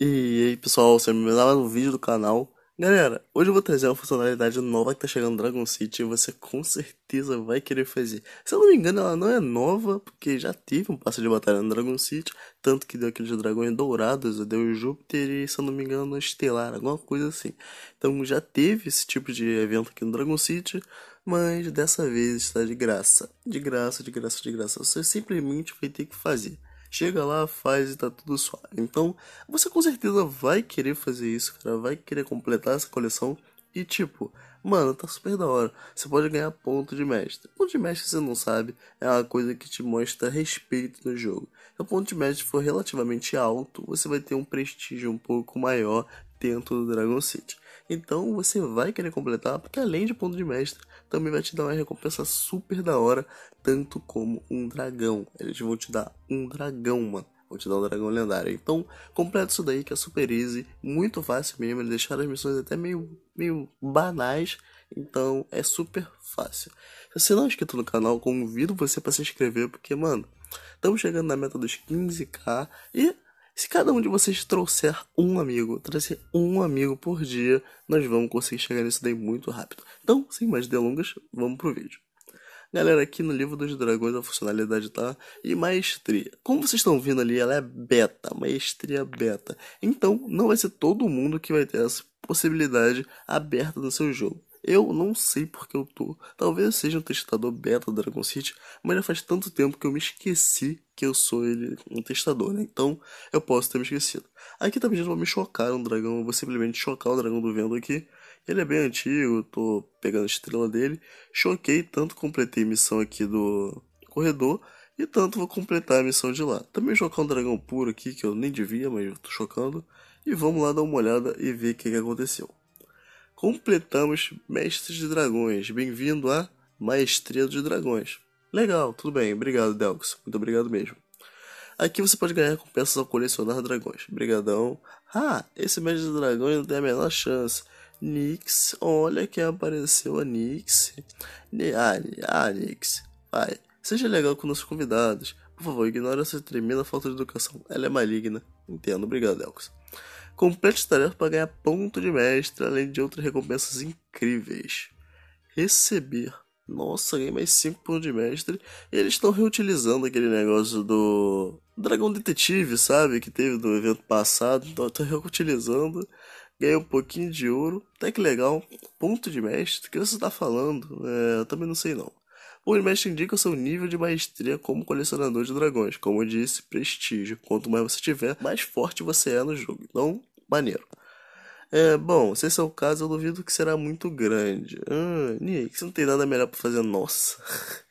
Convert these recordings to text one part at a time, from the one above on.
E aí pessoal, me dá no vídeo do canal. Galera, hoje eu vou trazer uma funcionalidade nova que tá chegando no Dragon City e você com certeza vai querer fazer. Se eu não me engano, ela não é nova, porque já teve um passe de batalha no Dragon City, tanto que deu aqueles dragões dourados, deu Júpiter e, se eu não me engano, Estelar, alguma coisa assim. Então já teve esse tipo de evento aqui no Dragon City, mas dessa vez está de graça. De graça, de graça, de graça. Você simplesmente vai ter que fazer. Chega lá, faz e tá tudo suave. Então, você com certeza vai querer fazer isso, cara. Vai querer completar essa coleção. E tipo, mano, tá super da hora. Você pode ganhar ponto de mestre. Ponto de mestre, você não sabe, é uma coisa que te mostra respeito no jogo. Se o ponto de mestre for relativamente alto, você vai ter um prestígio um pouco maior dentro do Dragon City. Então você vai querer completar, porque além de ponto de mestre, também vai te dar uma recompensa super da hora, tanto como um dragão. Eles vão te dar um dragão, mano. Vou te dar um dragão lendário. Então, completa isso daí que é super easy, muito fácil mesmo. Eles deixaram as missões até meio, meio banais. Então, é super fácil. Se você não é inscrito no canal, convido você para se inscrever, porque, mano, estamos chegando na meta dos 15k e se cada um de vocês trouxer um amigo, trazer um amigo por dia, nós vamos conseguir chegar nisso daí muito rápido. Então, sem mais delongas, vamos pro vídeo. Galera, aqui no livro dos dragões a funcionalidade tá e maestria. Como vocês estão vendo ali, ela é beta, maestria beta. Então, não vai ser todo mundo que vai ter essa possibilidade aberta no seu jogo. Eu não sei porque eu tô. Talvez eu seja um testador beta do Dragon City, mas já faz tanto tempo que eu me esqueci que eu sou ele um testador, né? Então eu posso ter me esquecido. Aqui tá pedindo pra me chocar um dragão, eu vou simplesmente chocar o dragão do vento aqui. Ele é bem antigo, tô pegando a estrela dele. Choquei, tanto completei a missão aqui do corredor, e tanto vou completar a missão de lá. Também chocar um dragão puro aqui, que eu nem devia, mas eu tô chocando. E vamos lá dar uma olhada e ver o que, que aconteceu. Completamos Mestres de Dragões. Bem-vindo à Maestria dos Dragões. Legal, tudo bem. Obrigado, Delx. Muito obrigado mesmo. Aqui você pode ganhar recompensas ao colecionar dragões. Brigadão. Ah, esse Mestre de Dragões não tem a menor chance. Nix, olha quem apareceu a Nix. Ah, Nix, vai. Seja legal com nossos convidados. Por favor, ignore essa tremenda falta de educação. Ela é maligna. Entendo. Obrigado, Delx. Complete tarefa para ganhar ponto de mestre, além de outras recompensas incríveis. Receber. Nossa, ganhei mais 5 pontos de mestre. E eles estão reutilizando aquele negócio do Dragão Detetive, sabe? Que teve do evento passado. Então eu tô reutilizando. Ganhei um pouquinho de ouro. Até que legal. Ponto de mestre. O que você está falando? É, eu também não sei não. O mestre indica o seu nível de maestria como colecionador de dragões. Como eu disse, prestígio. Quanto mais você tiver, mais forte você é no jogo. Então, maneiro. É, bom, se esse é o caso, eu duvido que será muito grande. Ah, Nick, você não tem nada melhor pra fazer? Nossa.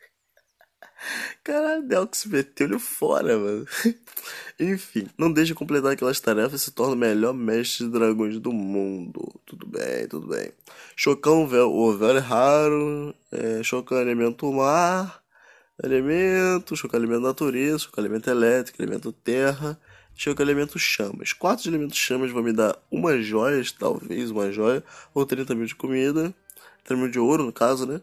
Caralho, Delx meteu ele fora, mano. Enfim, não deixe de completar aquelas tarefas e se torna o melhor mestre de dragões do mundo. Tudo bem, tudo bem. Chocão, o velho raro. É, chocão elemento mar. Elemento, chocão elemento natureza, chocão elemento elétrico, elemento terra. Chocão elemento chamas. Quatro elementos chamas vão me dar uma joia, talvez uma joia, ou 30 mil de comida. 30 mil de ouro, no caso, né?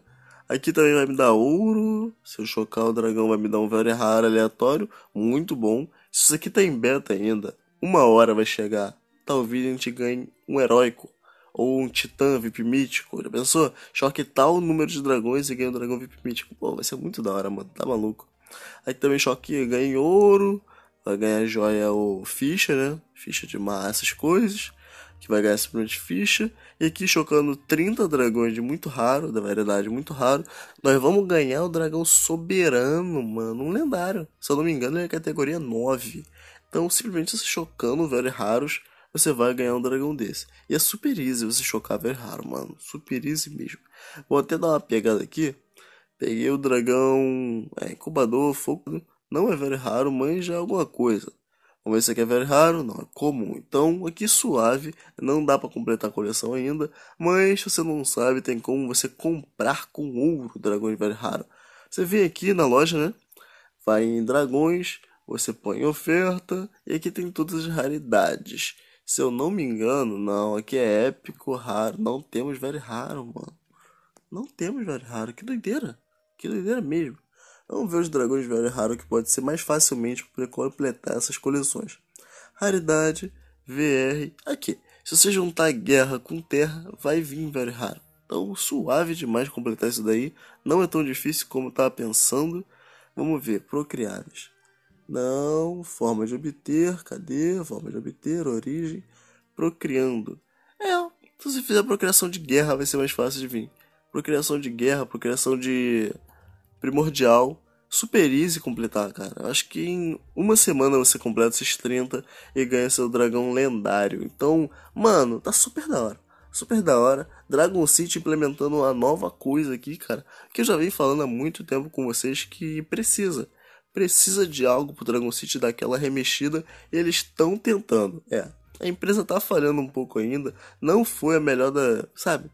Aqui também vai me dar ouro. Se eu chocar o dragão, vai me dar um very raro aleatório. Muito bom. Se isso aqui tá em beta ainda, uma hora vai chegar. Talvez a gente ganhe um heróico. Ou um titã VIP mítico. Já pensou? Choque tal número de dragões e ganha um dragão VIP mítico. Pô, vai ser muito da hora, mano. Tá maluco. Aí também choque ganha ouro. Vai ganhar joia ou ficha, né? Ficha de mar, essas coisas que vai ganhar simplesmente ficha. E aqui, chocando 30 dragões de muito raro, da variedade muito raro, nós vamos ganhar o dragão soberano, mano, um lendário. Se eu não me engano, ele é categoria 9. Então, simplesmente chocando velhos raros, você vai ganhar um dragão desse. E é super easy você chocar velho raro, mano. Super easy mesmo. Vou até dar uma pegada aqui. Peguei o dragão é, incubador, fogo. Não é velho raro, mas já é alguma coisa. Vamos ver se aqui é very raro, não, é comum. Então, aqui suave, não dá para completar a coleção ainda, mas se você não sabe, tem como você comprar com ouro dragões very raro. Você vem aqui na loja, né? Vai em dragões, você põe oferta, e aqui tem todas as raridades. Se eu não me engano, não, aqui é épico, raro, não temos very raro, mano. Não temos very raro, que doideira, que doideira mesmo. Vamos ver os dragões velho raro que pode ser mais facilmente para completar essas coleções. Raridade, VR. Aqui, se você juntar guerra com terra, vai vir very raro. Então, suave demais completar isso daí. Não é tão difícil como estava pensando. Vamos ver, procriáveis. Não, forma de obter, cadê? Forma de obter, origem, procriando. É, se você fizer procriação de guerra vai ser mais fácil de vir. Procriação de guerra, procriação de primordial, super easy completar, cara. Acho que em uma semana você completa esses 30 e ganha seu dragão lendário. Então, mano, tá super da hora. Super da hora. Dragon City implementando uma nova coisa aqui, cara. Que eu já venho falando há muito tempo com vocês que precisa. Precisa de algo pro Dragon City dar aquela remexida. E eles estão tentando. É. A empresa tá falhando um pouco ainda. Não foi a melhor da. Sabe?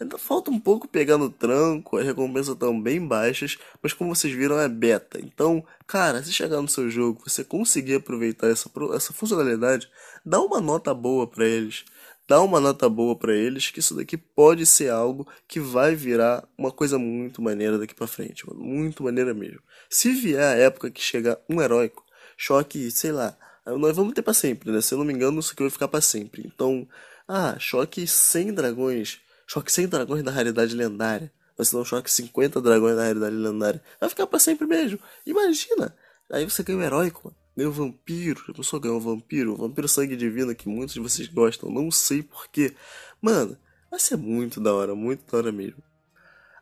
Ainda falta um pouco pegar no tranco, as recompensas estão bem baixas, mas como vocês viram é beta. Então, cara, se chegar no seu jogo, você conseguir aproveitar essa, essa funcionalidade, dá uma nota boa para eles. Dá uma nota boa para eles, que isso daqui pode ser algo que vai virar uma coisa muito maneira daqui para frente, mano. Muito maneira mesmo. Se vier a época que chegar um heróico, choque, sei lá, nós vamos ter para sempre, né? Se eu não me engano, isso aqui vai ficar para sempre. Então, ah, choque 100 dragões Choque 100 dragões da raridade lendária. Você não choque 50 dragões da raridade lendária. Vai ficar para sempre mesmo. Imagina. Aí você ganha um heróico, mano. Ganha um vampiro. Já pensou ganhar um vampiro? Um vampiro sangue divino que muitos de vocês gostam. Não sei porquê. Mano, vai ser muito da hora. Muito da hora mesmo.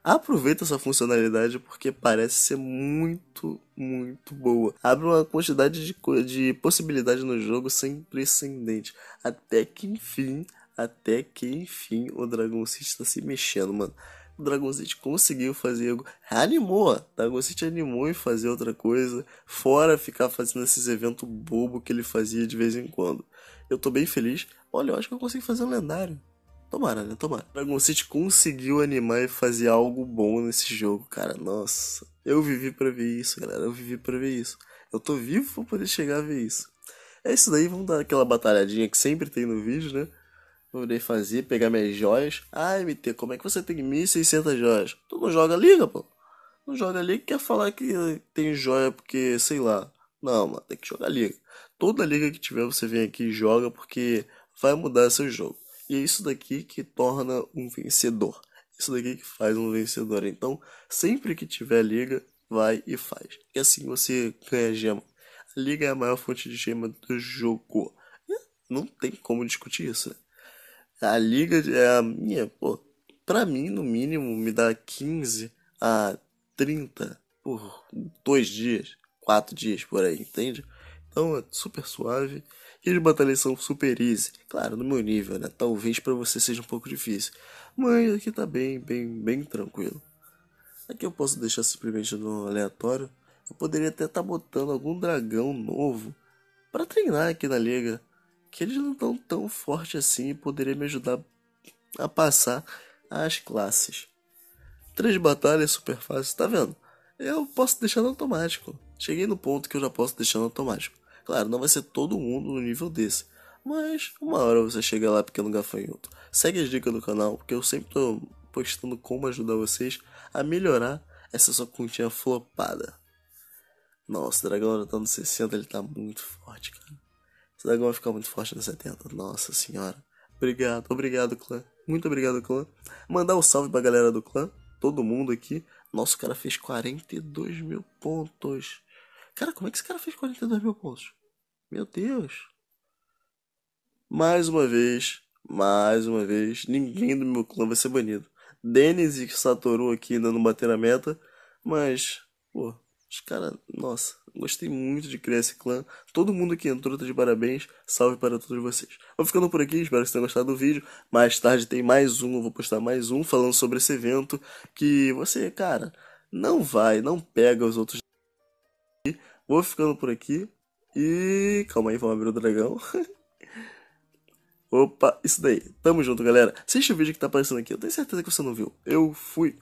Aproveita essa funcionalidade porque parece ser muito, muito boa. Abre uma quantidade de, de possibilidades no jogo sem precedente. Até que enfim até que, enfim, o Dragon City está se mexendo, mano. O Dragon City conseguiu fazer algo. Animou! O Dragon City animou em fazer outra coisa. Fora ficar fazendo esses eventos bobo que ele fazia de vez em quando. Eu tô bem feliz. Olha, eu acho que eu consigo fazer um lendário. Tomara, né? Tomara. Dragon City conseguiu animar e fazer algo bom nesse jogo, cara. Nossa. Eu vivi para ver isso, galera. Eu vivi para ver isso. Eu tô vivo pra poder chegar a ver isso. É isso daí, vamos dar aquela batalhadinha que sempre tem no vídeo, né? Vou poder fazer, pegar minhas joias. Ah, MT, como é que você tem 1.600 joias? Tu não joga liga, pô? Não joga liga quer falar que tem joia porque, sei lá. Não, mano, tem que jogar liga. Toda liga que tiver você vem aqui e joga porque vai mudar seu jogo. E é isso daqui que torna um vencedor. Isso daqui que faz um vencedor. Então, sempre que tiver liga, vai e faz. E assim você ganha gema. A liga é a maior fonte de gema do jogo. Não tem como discutir isso, né? A liga é a minha, pô, pra mim, no mínimo, me dá 15 a 30 por dois dias, quatro dias por aí, entende? Então é super suave. E as batalhas são super easy. Claro, no meu nível, né? Talvez para você seja um pouco difícil. Mas aqui tá bem, bem, bem tranquilo. Aqui eu posso deixar simplesmente no aleatório. Eu poderia até estar tá botando algum dragão novo para treinar aqui na liga que eles não estão tão fortes assim e poderia me ajudar a passar as classes. Três batalhas super fáceis, tá vendo? Eu posso deixar no automático. Cheguei no ponto que eu já posso deixar no automático. Claro, não vai ser todo mundo no nível desse. Mas uma hora você chega lá pequeno gafanhoto. Segue as dicas do canal, porque eu sempre tô postando como ajudar vocês a melhorar essa sua continha flopada. Nossa, o dragão já tá no 60, ele tá muito forte, cara. Esse dragão vai ficar muito forte no 70. Nossa senhora. Obrigado, obrigado, clã. Muito obrigado, clã. Mandar um salve pra galera do clã. Todo mundo aqui. Nosso cara fez 42 mil pontos. Cara, como é que esse cara fez 42 mil pontos? Meu Deus. Mais uma vez, mais uma vez, ninguém do meu clã vai ser banido. Denis e Satoru aqui ainda não bateram a meta, mas, pô, os caras, nossa, gostei muito de criar esse clã. Todo mundo que entrou tá de parabéns. Salve para todos vocês. Vou ficando por aqui, espero que vocês tenham gostado do vídeo. Mais tarde tem mais um, eu vou postar mais um falando sobre esse evento. Que você, cara, não vai, não pega os outros. Vou ficando por aqui. E. Calma aí, vamos abrir o dragão. Opa, isso daí. Tamo junto, galera. Assiste o vídeo que tá aparecendo aqui. Eu tenho certeza que você não viu. Eu fui.